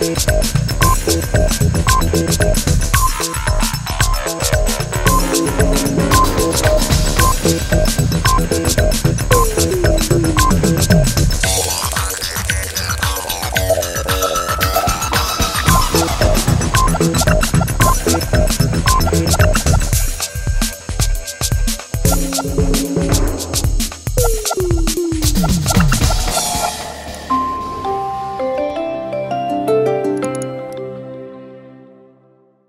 Música